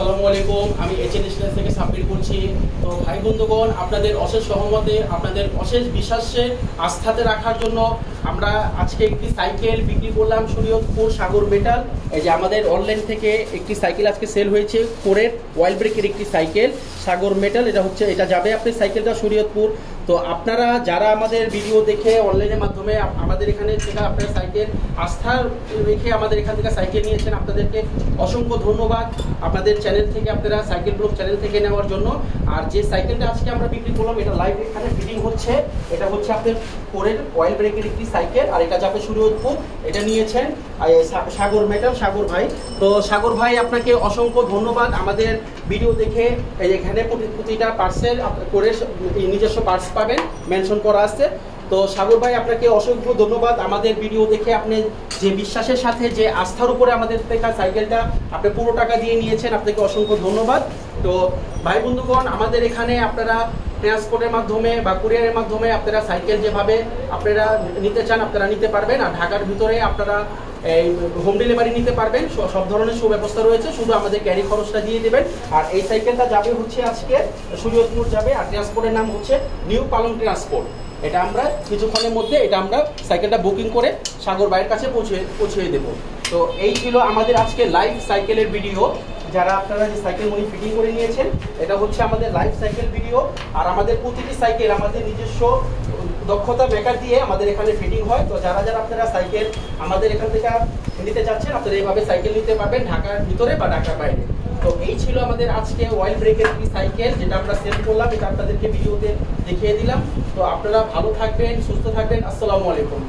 আসসালামু আলাইকুম, আমি এইচ এন স্টেশন থেকে সাবমিট করছি তো ভাই বন্ধুগণ, আপনাদের অশেষ সহমতে, আপনাদের অশেষ বিশ্বাসে আস্থাতে রাখার জন্য আমরা আজকে একটি সাইকেল বিক্রি করলাম শরীয়তপুর সাগর মেটাল। এই যে আমাদের অনলাইন থেকে একটি সাইকেল আজকে সেল হয়েছে কোরের ওয়াইল ব্রেকের একটি সাইকেল, সাগর মেটাল। এটা হচ্ছে, এটা যাবে আপনি সাইকেলটা শরীয়তপুর তো আপনারা যারা আমাদের ভিডিও দেখে অনলাইনের মাধ্যমে আমাদের এখানে থেকে আপনারা সাইকেল আস্থা রেখে আমাদের এখান থেকে সাইকেল নিয়েছেন, আপনাদেরকে অসংখ্য ধন্যবাদ আপনাদের চ্যানেল থেকে, আপনারা সাইকেল ব্লগ চ্যানেল থেকে নেওয়ার জন্য। আর যে সাইকেলটা আজকে আমরা বিক্রি করলাম, এটা লাইভ এখানে ফিটিং হচ্ছে। এটা হচ্ছে আপনার কোরের অয়েল ব্রেকের একটি সাইকেল আর এটা যাবে শরীয়তপুর এটা নিয়েছেন সাগর মেটাল সাগর ভাই। তো সাগর ভাই, আপনাকে অসংখ্য ধন্যবাদ আমাদের ভিডিও দেখে এখানে প্রতি- প্রতিটা পার্সেল করে নিজস্ব পার্স পাবেন মেনশন করা আছে। তো সাগর ভাই, আপনাকে অসংখ্য ধন্যবাদ। আমাদের ভিডিও দেখে আপনি যে বিশ্বাসের সাথে, যে আস্থার উপরে আমাদের দেখা সাইকেলটা আপনি পুরো টাকা দিয়ে নিয়েছেন, আপনাকে অসংখ্য ধন্যবাদ। তো ভাই বন্ধুগণ, আমাদের এখানে আপনারা ট্রান্সপোর্টের মাধ্যমে বা কুরিয়ারের মাধ্যমে আপনারা সাইকেল যেভাবে আপনারা নিতে চান, আপনারা নিতে পারবেন। আর ঢাকার ভিতরে আপনারা এই হোম ডেলিভারি নিতে পারবেন। সব ধরনের সুব্যবস্থা রয়েছে। শুধু আমাদের ক্যারি খরচটা দিয়ে দেবেন। আর এই সাইকেলটা যাবে হচ্ছে আজকে শরীয়তপুর যাবে। আর ট্রান্সপোর্টের নাম হচ্ছে নিউ পালং ট্রান্সপোর্ট। এটা আমরা কিছুক্ষণের মধ্যে এটা আমরা সাইকেলটা বুকিং করে সাগর ভাইয়ের কাছে পৌঁছে পৌঁছে দেবো। তো এই ছিল আমাদের আজকে লাইভ সাইকেলের ভিডিও। যারা আপনারা যে সাইকেল মনি ফিটিং করে নিয়েছেন, এটা হচ্ছে আমাদের লাইভ সাইকেল ভিডিও আর আমাদের প্রতিটি সাইকেল, আমাদের নিজস্ব দক্ষতা মেকার দিয়ে আমাদের এখানে ফিটিং হয়। তো যারা যারা আপনারা সাইকেল আমাদের এখান থেকে নিতে চাচ্ছেন, আপনারা এইভাবে সাইকেল নিতে পারবেন ঢাকার ভিতরে বা ঢাকার বাইরে। তো এই ছিল আমাদের আজকে অয়েল ব্রেকের একটি সাইকেল যেটা আমরা সেল করলাম, এটা আপনাদেরকে ভিডিওতে দেখিয়ে দিলাম। তো আপনারা ভালো থাকবেন, সুস্থ থাকবেন, আসসালামু আলাইকুম।